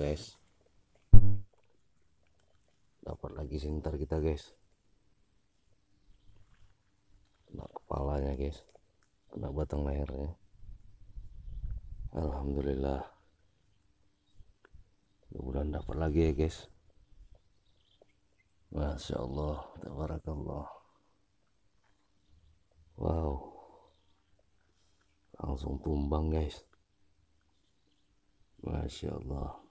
guys. Dapat lagi sinter kita guys. Kena kepalanya guys. Kena batang lehernya. Alhamdulillah. Mudah-mudahan dapat lagi ya guys. Masya Allah. Tabarakallah. Wow. Langsung tumbang guys. Masya Allah.